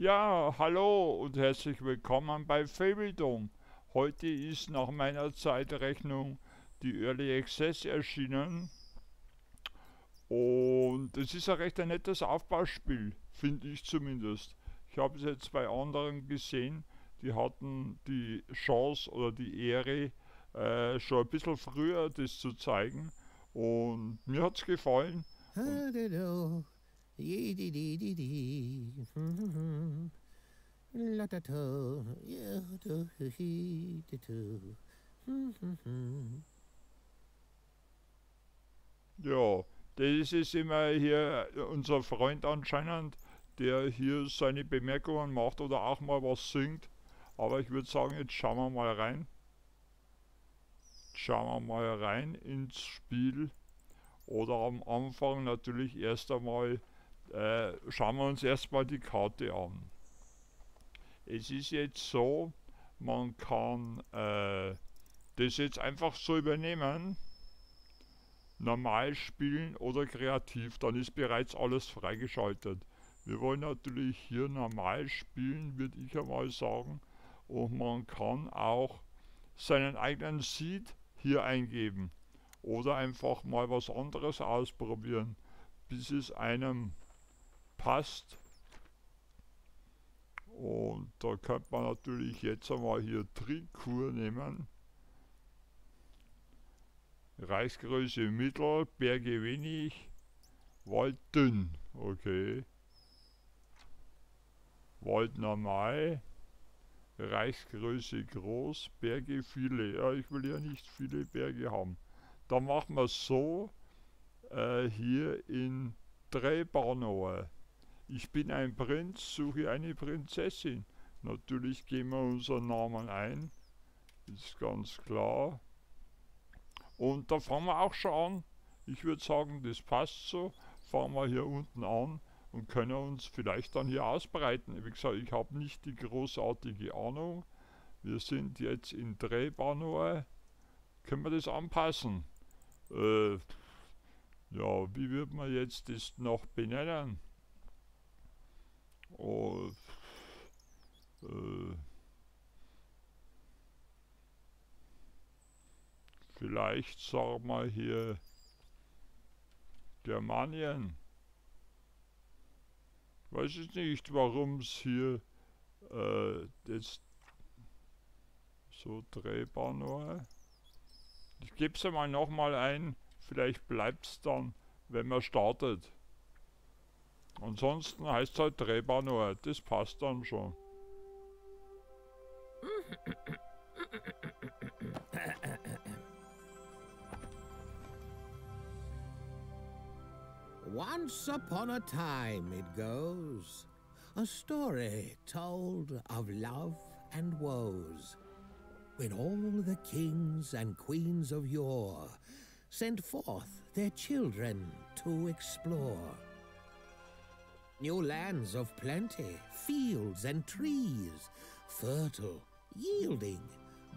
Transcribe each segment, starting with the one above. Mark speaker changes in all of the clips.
Speaker 1: Ja, hallo und herzlich willkommen bei Fabledom. Heute ist nach meiner Zeitrechnung die Early Access erschienen. Und es ist ein recht ein nettes Aufbauspiel, finde ich zumindest. Ich habe es jetzt bei anderen gesehen, die hatten die Chance oder die Ehre, äh, schon ein bisschen früher das zu zeigen. Und mir hat es gefallen. Und ja, das ist immer hier unser Freund anscheinend, der hier seine Bemerkungen macht oder auch mal was singt. Aber ich würde sagen, jetzt schauen wir mal rein. Schauen wir mal rein ins Spiel. Oder am Anfang natürlich erst einmal äh, schauen wir uns erstmal die Karte an. Es ist jetzt so, man kann äh, das jetzt einfach so übernehmen, normal spielen oder kreativ, dann ist bereits alles freigeschaltet. Wir wollen natürlich hier normal spielen, würde ich einmal sagen, und man kann auch seinen eigenen Seed hier eingeben oder einfach mal was anderes ausprobieren, bis es einem passt. Und da könnte man natürlich jetzt einmal hier Trikur nehmen. Reichsgröße mittel, Berge wenig, Wald dünn. Okay. Wald normal, Reichsgröße groß, Berge viele. Ja, ich will ja nicht viele Berge haben. Da machen wir es so, äh, hier in Drehbahnhohe. Ich bin ein Prinz, suche eine Prinzessin. Natürlich geben wir unseren Namen ein, ist ganz klar. Und da fangen wir auch schon an. Ich würde sagen, das passt so. Fangen wir hier unten an und können uns vielleicht dann hier ausbreiten. Wie gesagt, ich habe nicht die großartige Ahnung. Wir sind jetzt in Drehbahnhohe. Können wir das anpassen? Äh, ja, wie wird man jetzt das noch benennen? Oh, äh, vielleicht sagen wir hier Germanien. Weiß ich nicht, warum es hier äh, jetzt so drehbar war. Ich gebe es einmal nochmal ein. Vielleicht bleibt es dann, wenn man startet. Ansonsten heißt es halt drehbar nur. Das passt dann schon.
Speaker 2: Once upon a time it goes, a story told of love and woes, when all the kings and queens of yore sent forth their children to explore. New lands of plenty, fields and trees, fertile, yielding,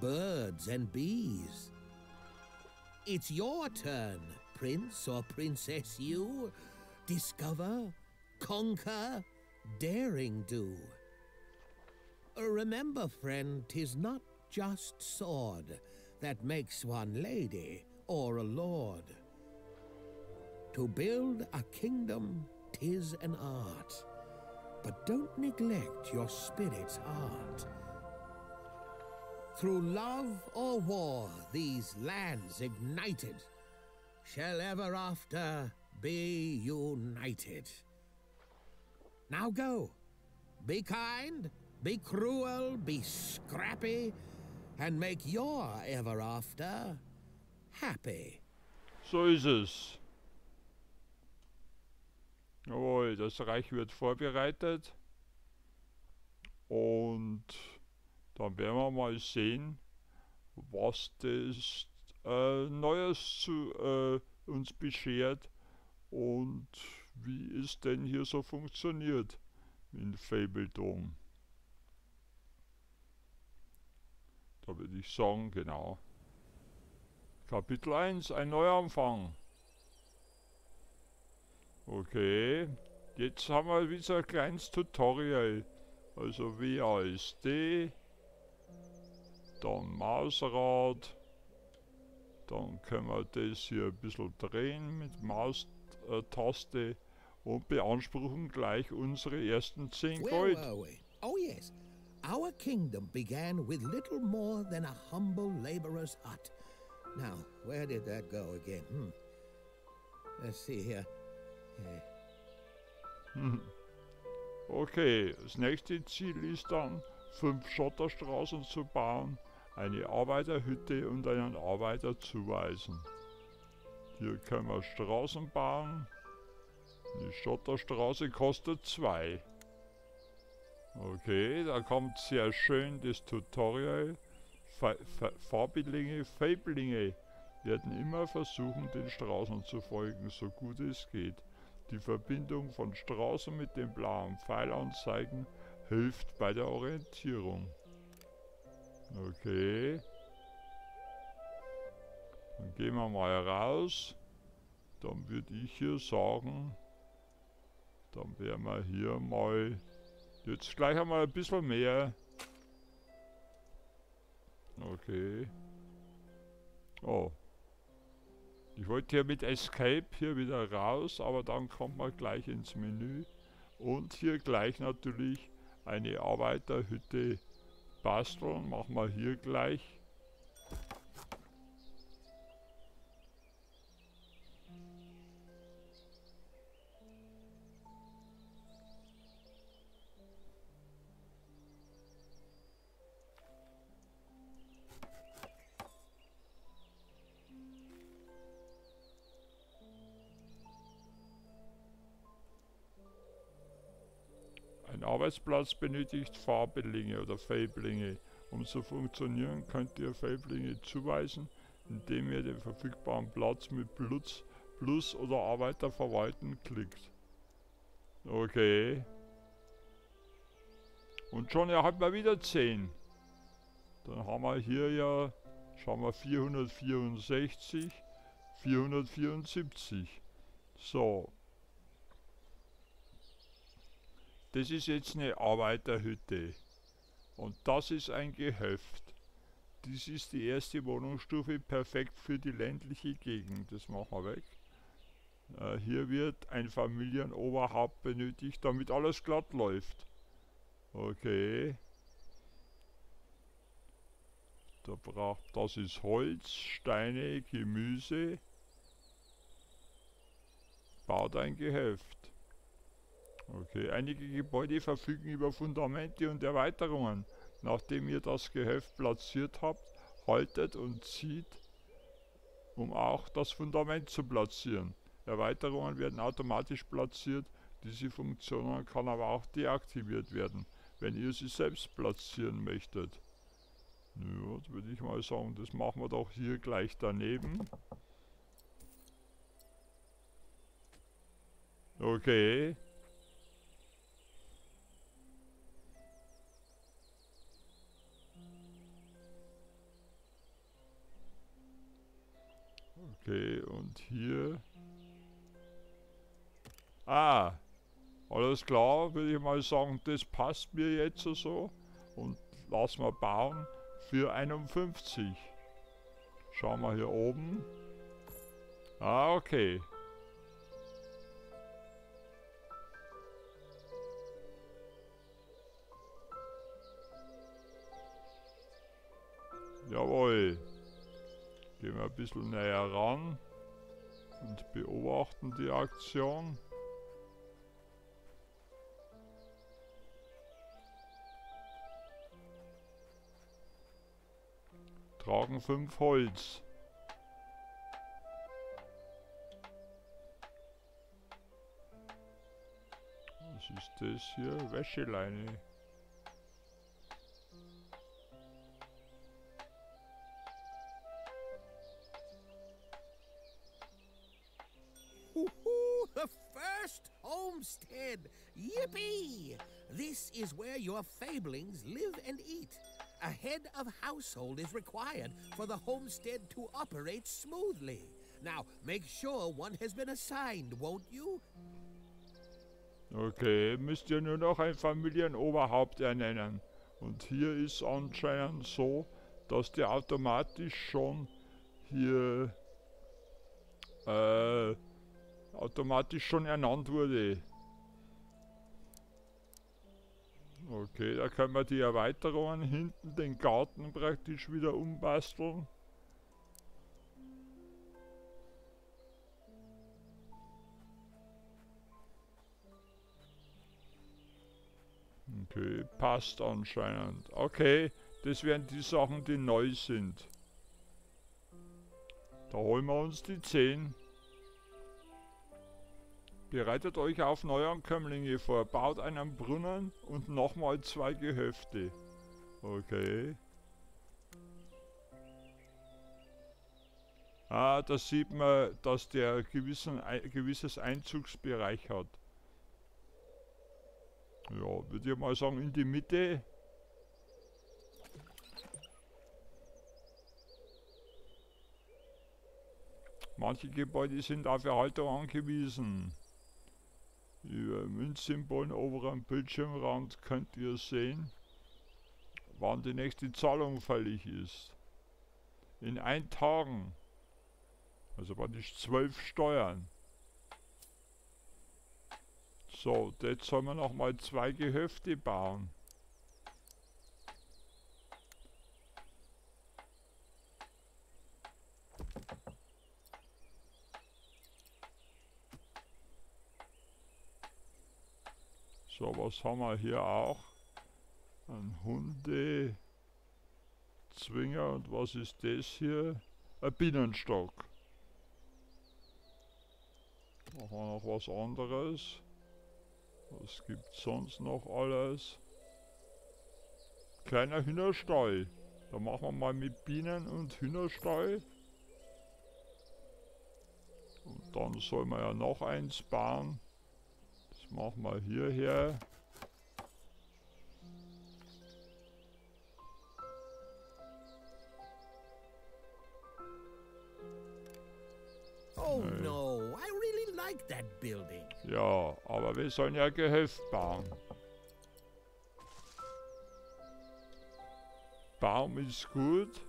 Speaker 2: birds and bees. It's your turn, Prince or Princess you. Discover, conquer, daring do. Remember, friend, 'tis not just sword that makes one lady or a lord. To build a kingdom, tis an art, but don't neglect your spirit's art. Through love or war, these lands ignited shall ever after be united. Now go. Be kind, be cruel, be scrappy, and make your ever after happy.
Speaker 1: So ist es. Jawohl, das Reich wird vorbereitet. Und dann werden wir mal sehen, was das äh, Neues zu äh, uns beschert und wie es denn hier so funktioniert in Fabledom. Da würde ich sagen, genau. Kapitel 1, ein Neuanfang. Okay, jetzt haben wir wieder ein kleines Tutorial. Also WASD. Dann Mausrad. Dann können wir das hier ein bisschen drehen mit Maustaste und beanspruchen gleich unsere ersten 10 Gold.
Speaker 2: Oh, yes. Our kingdom began with little more than a humble laborer's hut. Now, where did that go again? Hmm. Let's see here. Uh,
Speaker 1: Okay, das nächste Ziel ist dann, fünf Schotterstraßen zu bauen, eine Arbeiterhütte und einen Arbeiter zuweisen. Hier können wir Straßen bauen. Die Schotterstraße kostet zwei. Okay, da kommt sehr schön das Tutorial. Fa Fablinge werden immer versuchen, den Straßen zu folgen, so gut es geht. Die Verbindung von Straßen mit den blauen Pfeilanzeigen hilft bei der Orientierung. Okay. Dann gehen wir mal raus. Dann würde ich hier sagen, dann werden wir hier mal jetzt gleich einmal ein bisschen mehr. Okay. Oh. Ich wollte hier mit Escape hier wieder raus, aber dann kommt man gleich ins Menü. Und hier gleich natürlich eine Arbeiterhütte basteln. Machen wir hier gleich. Arbeitsplatz benötigt Farbelinge oder Fablinge. Um zu funktionieren, könnt ihr Fablinge zuweisen, indem ihr den verfügbaren Platz mit Plus, Plus oder Arbeiter verwalten klickt. Okay. Und schon erhalten wir wieder 10. Dann haben wir hier ja, schauen wir 464, 474. So, Das ist jetzt eine Arbeiterhütte. Und das ist ein Gehöft. Dies ist die erste Wohnungsstufe, perfekt für die ländliche Gegend. Das machen wir weg. Äh, hier wird ein Familienoberhaupt benötigt, damit alles glatt läuft. Okay. Da braucht, das ist Holz, Steine, Gemüse. Baut ein Gehöft. Okay, einige Gebäude verfügen über Fundamente und Erweiterungen. Nachdem ihr das Gehöft platziert habt, haltet und zieht, um auch das Fundament zu platzieren. Erweiterungen werden automatisch platziert, diese Funktion kann aber auch deaktiviert werden, wenn ihr sie selbst platzieren möchtet. Ja, das würde ich mal sagen, das machen wir doch hier gleich daneben. Okay. Okay, und hier. Ah, alles klar, würde ich mal sagen, das passt mir jetzt so. Und lassen wir bauen für 51. Schauen wir hier oben. Ah, okay. Gehen wir ein bisschen näher ran und beobachten die Aktion. Tragen 5 Holz. Was ist das hier? Wäscheleine.
Speaker 2: Fablings live and eat. A head of household is required for the homestead to operate smoothly. Now, make sure one has been assigned, won't you?
Speaker 1: Okay, müsst ihr nur noch ein Familienoberhaupt ernennen. Und hier ist anscheinend so, dass der automatisch schon hier äh, automatisch schon ernannt wurde. Okay, da können wir die Erweiterungen hinten, den Garten praktisch wieder umbasteln. Okay, passt anscheinend. Okay, das wären die Sachen, die neu sind. Da holen wir uns die 10. Bereitet euch auf Neuankömmlinge vor, baut einen Brunnen und nochmal zwei Gehöfte. Okay. Ah, da sieht man, dass der gewissen, ein gewisses Einzugsbereich hat. Ja, würde ich mal sagen, in die Mitte. Manche Gebäude sind auf Erhaltung angewiesen. Über Münzsymbolen ober am Bildschirmrand könnt ihr sehen, wann die nächste Zahlung fällig ist. In ein Tagen, also praktisch zwölf Steuern. So, jetzt sollen wir nochmal zwei Gehöfte bauen. So, was haben wir hier auch? Ein Hundezwinger und was ist das hier? Ein Bienenstock. Machen wir noch was anderes. Was gibt sonst noch alles? Kleiner Hühnerstall. Da machen wir mal mit Bienen und Hühnerstall. Und dann soll man ja noch eins bauen. Mach mal hierher.
Speaker 2: Oh nee. no, I really like that building.
Speaker 1: Ja, aber wir sollen ja Gehöft bauen. Baum ist gut.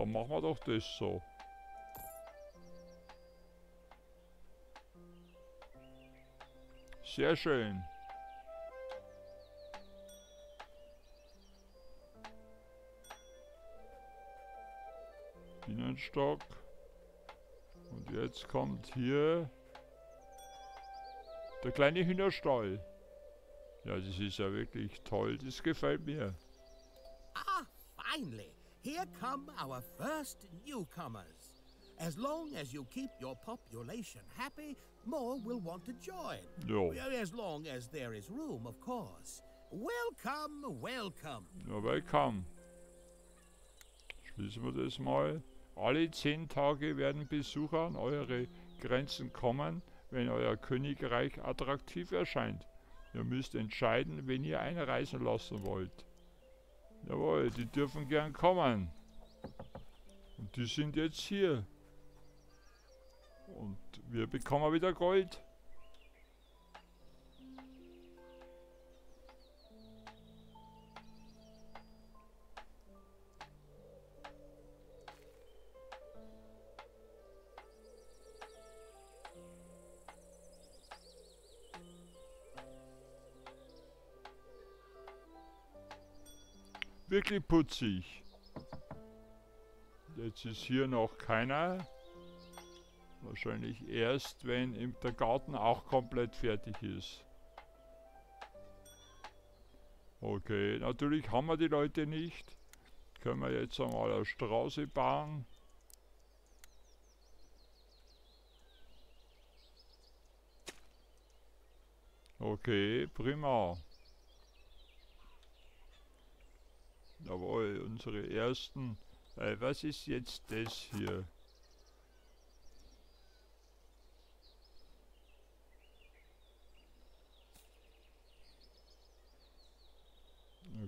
Speaker 1: Dann machen wir doch das so. Sehr schön. Bienenstock. Und jetzt kommt hier der kleine Hühnerstall. Ja, das ist ja wirklich toll. Das gefällt mir.
Speaker 2: Ah, finally. Here come our first newcomers. As long as you keep your population happy, more will want to join.
Speaker 1: No.
Speaker 2: As long as there is room, of course. Welcome, welcome.
Speaker 1: Ja, welcome. Schließen wir das mal. Alle zehn Tage werden Besucher an eure Grenzen kommen, wenn euer Königreich attraktiv erscheint. Ihr müsst entscheiden, wen ihr einreisen lassen wollt. Jawohl, die dürfen gern kommen. Und die sind jetzt hier. Und wir bekommen wieder Gold. Wirklich putzig. Jetzt ist hier noch keiner. Wahrscheinlich erst, wenn der Garten auch komplett fertig ist. Okay, natürlich haben wir die Leute nicht. Können wir jetzt einmal eine Straße bauen. Okay, prima. Jawohl, unsere ersten. Äh, was ist jetzt das hier?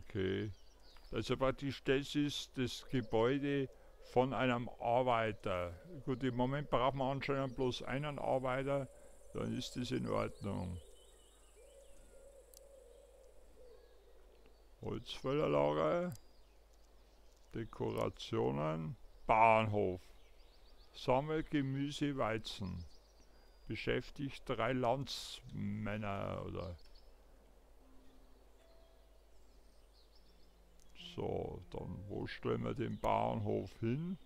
Speaker 1: Okay. Also praktisch das ist das Gebäude von einem Arbeiter. Gut, im Moment braucht man anscheinend bloß einen Arbeiter, dann ist das in Ordnung. Holzfällerlager, Dekorationen, Bahnhof, Sammel Gemüse, Weizen, beschäftigt drei Landsmänner oder So, dann wo stellen wir den Bahnhof hin?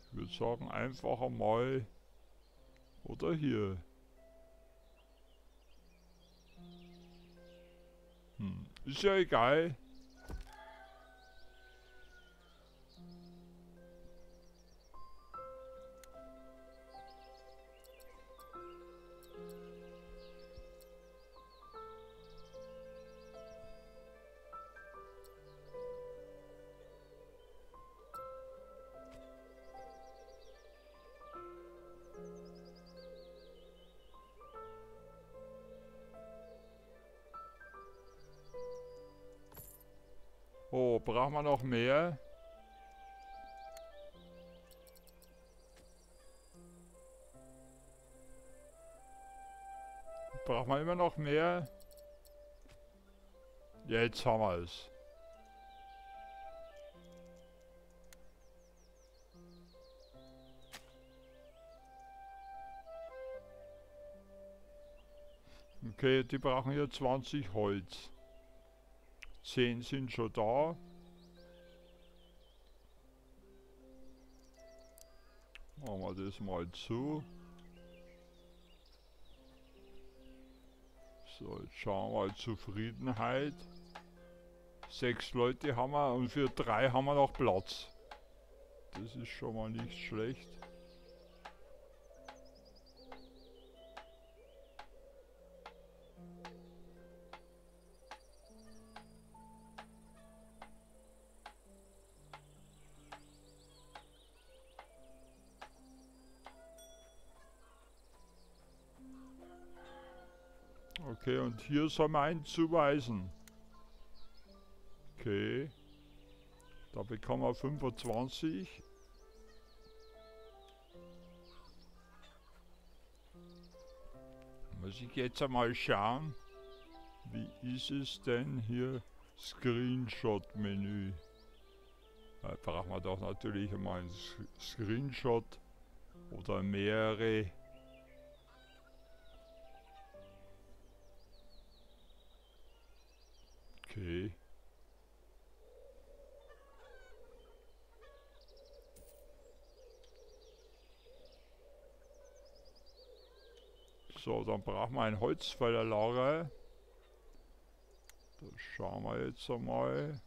Speaker 1: Ich würde sagen einfach einmal oder hier. Hm, ist ja egal. Brauchen wir noch mehr? Brauchen wir immer noch mehr? Jetzt haben wir es. Okay, die brauchen hier 20 Holz. 10 sind schon da. Machen wir das mal zu. So, jetzt schauen wir mal Zufriedenheit. Sechs Leute haben wir und für drei haben wir noch Platz. Das ist schon mal nicht schlecht. Okay, und hier soll man einen zuweisen. Okay. Da bekommen wir 25. Muss ich jetzt einmal schauen, wie ist es denn hier Screenshot-Menü? Da brauchen wir doch natürlich einmal ein Screenshot oder mehrere Okay. So, dann brauchen wir ein Holzfällerlager. Das schauen wir jetzt einmal.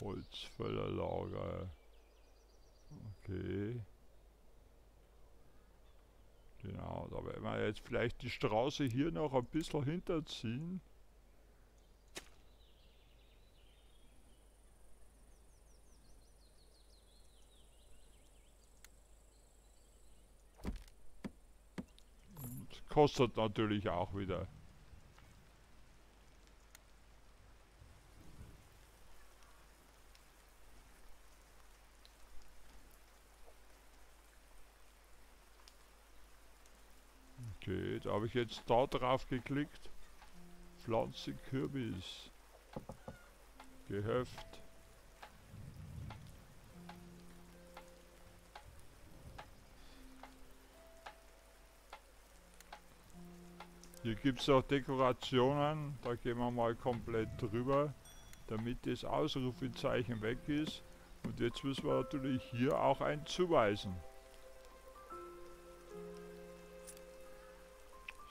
Speaker 1: Holzfällerlager. Okay. Genau, da werden wir jetzt vielleicht die Straße hier noch ein bisschen hinterziehen. Und kostet natürlich auch wieder. Okay, da habe ich jetzt da drauf geklickt. Pflanze Kürbis. Gehöft. Hier gibt es auch Dekorationen, da gehen wir mal komplett drüber, damit das Ausrufezeichen weg ist. Und jetzt müssen wir natürlich hier auch ein zuweisen.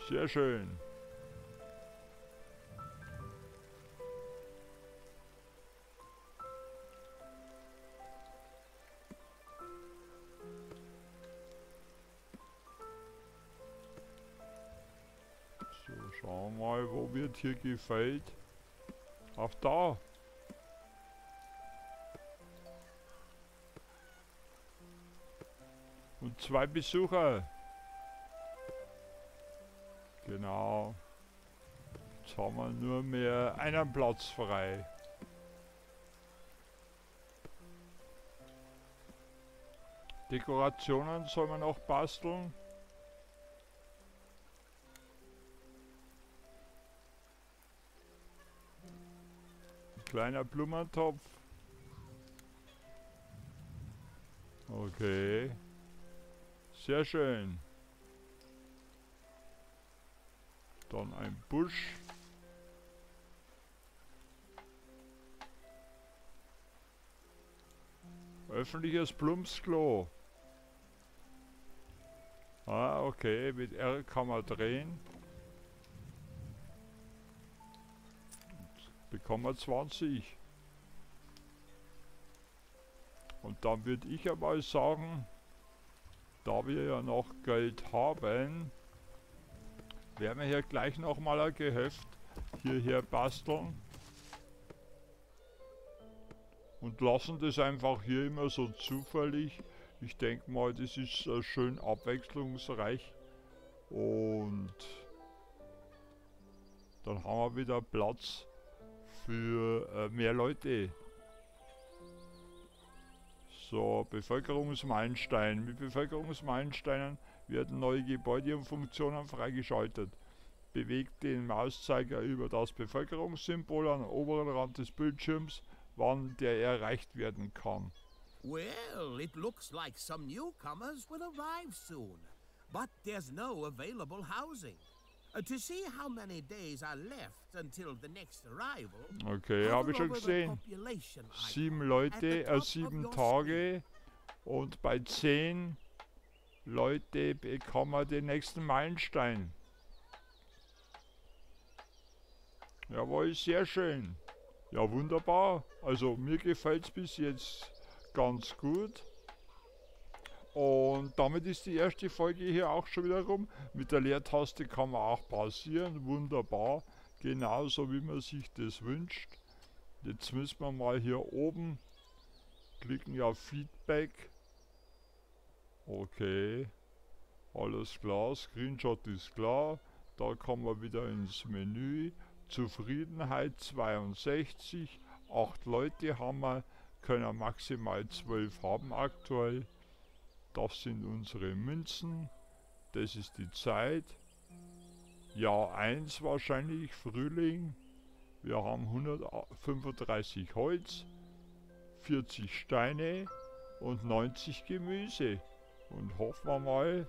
Speaker 1: Sehr schön. So, schauen wir mal, wo wird hier gefällt. Auch da. Und zwei Besucher. Haben wir nur mehr einen Platz frei. Dekorationen soll man noch basteln. Ein kleiner Blumentopf. Okay. Sehr schön. Dann ein Busch. Öffentliches Plumpsklo. Ah, okay, mit R kann man drehen. bekommen wir 20. Und dann würde ich aber sagen, da wir ja noch Geld haben, werden wir hier gleich nochmal ein Gehöft hierher basteln. Und lassen das einfach hier immer so zufällig ich denke mal, das ist äh, schön abwechslungsreich. Und dann haben wir wieder Platz für äh, mehr Leute. So, Bevölkerungsmeilenstein. Mit Bevölkerungsmeilensteinen werden neue Gebäude und Funktionen freigeschaltet. Bewegt den Mauszeiger über das Bevölkerungssymbol am oberen Rand des Bildschirms, wann der erreicht werden kann.
Speaker 2: Well, it looks like some newcomers will arrive soon, but there's no available housing. Uh, to see how many days are left until the next arrival.
Speaker 1: Okay, habe ich schon gesehen. Sieben Leute, äh, sieben Tage und bei zehn Leute bekommen wir den nächsten Meilenstein. Jawohl, sehr schön. Ja, wunderbar. Also mir gefällt es bis jetzt ganz gut. Und damit ist die erste Folge hier auch schon wieder rum. Mit der Leertaste kann man auch pausieren. Wunderbar. Genauso wie man sich das wünscht. Jetzt müssen wir mal hier oben klicken auf Feedback. Okay. Alles klar. Screenshot ist klar. Da kommen wir wieder ins Menü. Zufriedenheit 62. Acht Leute haben wir können maximal 12 haben aktuell. Das sind unsere Münzen. Das ist die Zeit. Jahr 1 wahrscheinlich, Frühling. Wir haben 135 Holz, 40 Steine und 90 Gemüse. Und hoffen wir mal,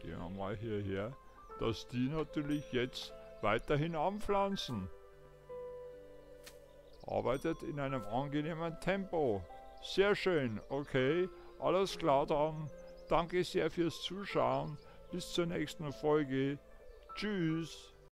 Speaker 1: gehen wir mal hierher, dass die natürlich jetzt weiterhin anpflanzen arbeitet in einem angenehmen Tempo. Sehr schön, okay, alles klar dann. Danke sehr fürs Zuschauen. Bis zur nächsten Folge. Tschüss.